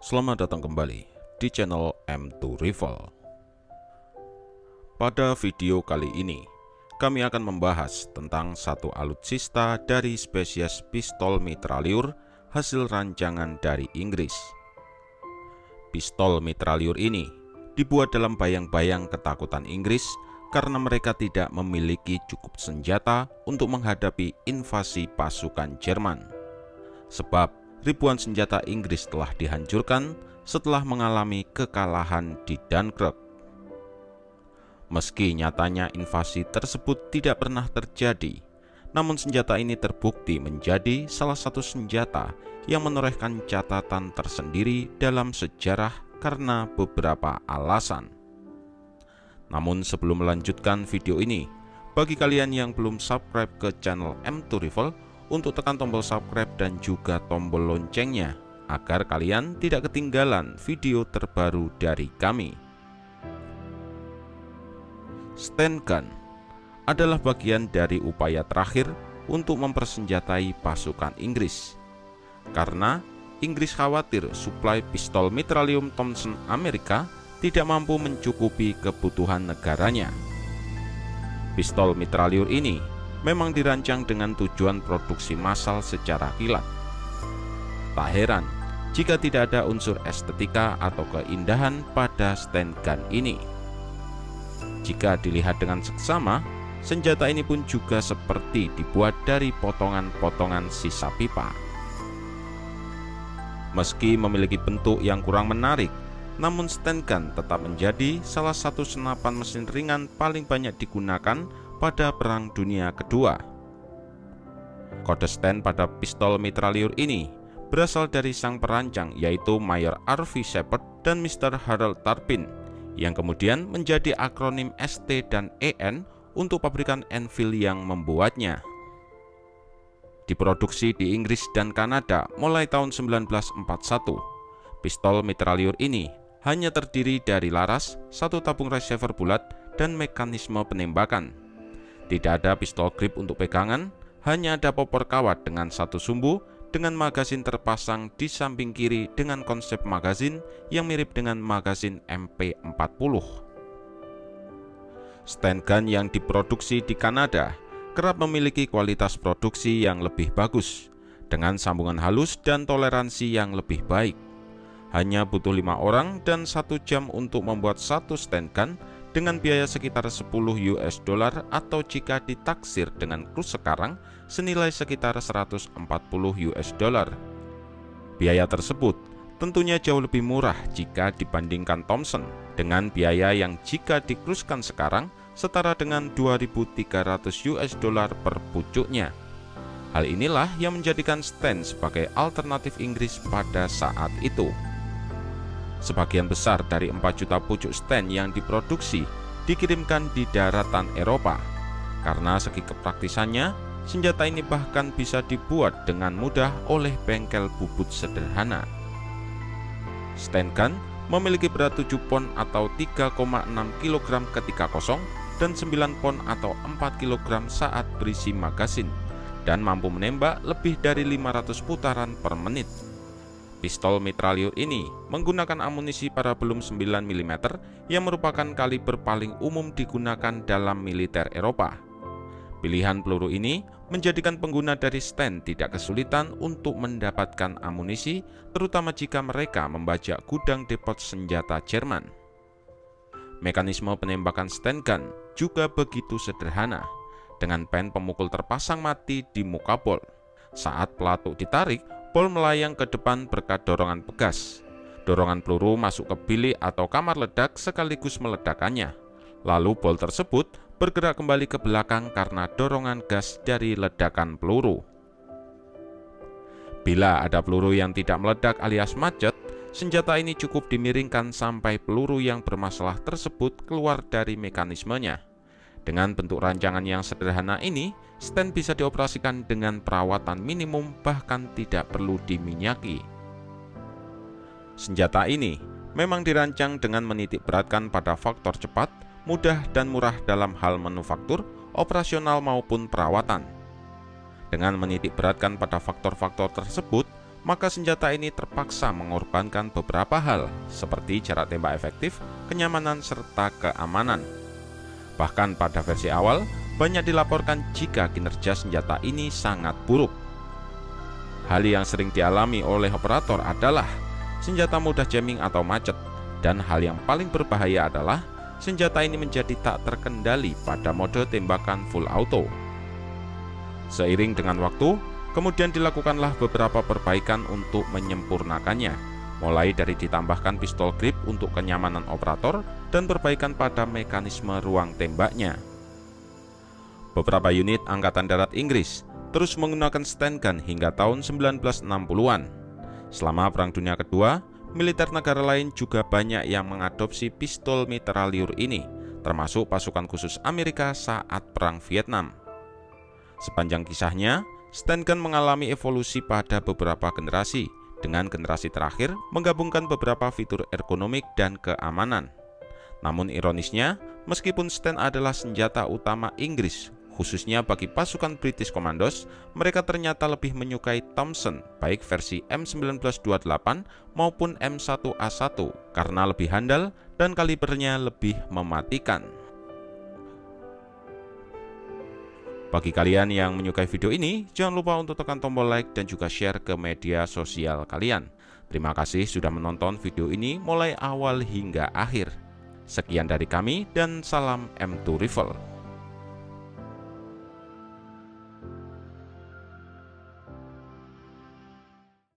Selamat datang kembali di channel M2 Rival. Pada video kali ini, kami akan membahas tentang satu alutsista dari spesies pistol mitraliur hasil rancangan dari Inggris. Pistol mitraliur ini dibuat dalam bayang-bayang ketakutan Inggris karena mereka tidak memiliki cukup senjata untuk menghadapi invasi pasukan Jerman. Sebab ribuan senjata Inggris telah dihancurkan setelah mengalami kekalahan di Dunkirk. Meski nyatanya invasi tersebut tidak pernah terjadi, namun senjata ini terbukti menjadi salah satu senjata yang menorehkan catatan tersendiri dalam sejarah karena beberapa alasan. Namun sebelum melanjutkan video ini, bagi kalian yang belum subscribe ke channel M2 Rival, untuk tekan tombol subscribe dan juga tombol loncengnya, agar kalian tidak ketinggalan video terbaru dari kami. Stand gun adalah bagian dari upaya terakhir untuk mempersenjatai pasukan Inggris. Karena Inggris khawatir suplai pistol mitralium Thompson Amerika tidak mampu mencukupi kebutuhan negaranya. Pistol mitraliur ini memang dirancang dengan tujuan produksi massal secara kilat. Tak heran jika tidak ada unsur estetika atau keindahan pada stand gun ini. Jika dilihat dengan seksama, senjata ini pun juga seperti dibuat dari potongan-potongan sisa pipa. Meski memiliki bentuk yang kurang menarik, namun stand gun tetap menjadi salah satu senapan mesin ringan paling banyak digunakan pada Perang Dunia Kedua. Kode stand pada pistol mitraliur ini berasal dari sang perancang yaitu Mayor R.V. Shepard dan Mr. Harold Tarpin yang kemudian menjadi akronim ST dan EN untuk pabrikan Enfield yang membuatnya diproduksi di Inggris dan Kanada mulai tahun 1941. Pistol mitraliur ini hanya terdiri dari laras, satu tabung receiver bulat, dan mekanisme penembakan. Tidak ada pistol grip untuk pegangan, hanya ada popor kawat dengan satu sumbu dengan magazin terpasang di samping kiri dengan konsep magazin yang mirip dengan magazin MP40. Stand gun yang diproduksi di Kanada kerap memiliki kualitas produksi yang lebih bagus, dengan sambungan halus dan toleransi yang lebih baik. Hanya butuh lima orang dan satu jam untuk membuat satu stand gun dengan biaya sekitar 10 US dollar atau jika ditaksir dengan kurs sekarang senilai sekitar 140 US dollar. Biaya tersebut tentunya jauh lebih murah jika dibandingkan Thomson dengan biaya yang jika dikruskan sekarang setara dengan 2.300 US dollar per pucuknya. Hal inilah yang menjadikan stand sebagai alternatif Inggris pada saat itu. Sebagian besar dari 4 juta pucuk stand yang diproduksi dikirimkan di daratan Eropa. Karena segi kepraktisannya, senjata ini bahkan bisa dibuat dengan mudah oleh bengkel bubut sederhana. Stand gun memiliki berat 7 pon atau 3,6 kg ketika kosong dan 9 pon atau 4 kg saat berisi magasin dan mampu menembak lebih dari 500 putaran per menit. Pistol mitraliur ini menggunakan amunisi parabellum 9 mm yang merupakan kaliber paling umum digunakan dalam militer Eropa. Pilihan peluru ini menjadikan pengguna dari stand tidak kesulitan untuk mendapatkan amunisi, terutama jika mereka membajak gudang depot senjata Jerman. Mekanisme penembakan stand gun juga begitu sederhana, dengan pen pemukul terpasang mati di muka bol. Saat pelatuk ditarik, bol melayang ke depan berkat dorongan pegas. Dorongan peluru masuk ke bilik atau kamar ledak sekaligus meledakannya. Lalu bol tersebut bergerak kembali ke belakang karena dorongan gas dari ledakan peluru. Bila ada peluru yang tidak meledak alias macet, senjata ini cukup dimiringkan sampai peluru yang bermasalah tersebut keluar dari mekanismenya. Dengan bentuk rancangan yang sederhana ini, stand bisa dioperasikan dengan perawatan minimum bahkan tidak perlu diminyaki. Senjata ini memang dirancang dengan menitik beratkan pada faktor cepat, mudah dan murah dalam hal manufaktur, operasional maupun perawatan. Dengan menitik beratkan pada faktor-faktor tersebut, maka senjata ini terpaksa mengorbankan beberapa hal seperti jarak tembak efektif, kenyamanan, serta keamanan. Bahkan pada versi awal, banyak dilaporkan jika kinerja senjata ini sangat buruk. Hal yang sering dialami oleh operator adalah senjata mudah jamming atau macet, dan hal yang paling berbahaya adalah senjata ini menjadi tak terkendali pada mode tembakan full auto. Seiring dengan waktu, Kemudian dilakukanlah beberapa perbaikan untuk menyempurnakannya, mulai dari ditambahkan pistol grip untuk kenyamanan operator dan perbaikan pada mekanisme ruang tembaknya. Beberapa unit Angkatan Darat Inggris terus menggunakan stand gun hingga tahun 1960-an. Selama Perang Dunia Kedua, militer negara lain juga banyak yang mengadopsi pistol mitrailleur ini, termasuk pasukan khusus Amerika saat Perang Vietnam. Sepanjang kisahnya, stand gun mengalami evolusi pada beberapa generasi, dengan generasi terakhir menggabungkan beberapa fitur ergonomik dan keamanan. Namun ironisnya, meskipun stand adalah senjata utama Inggris, khususnya bagi pasukan British Commandos, mereka ternyata lebih menyukai Thompson, baik versi M1928 maupun M1A1, karena lebih handal dan kalibernya lebih mematikan. Bagi kalian yang menyukai video ini, jangan lupa untuk tekan tombol like dan juga share ke media sosial kalian. Terima kasih sudah menonton video ini mulai awal hingga akhir. Sekian dari kami dan salam M2 Rifle.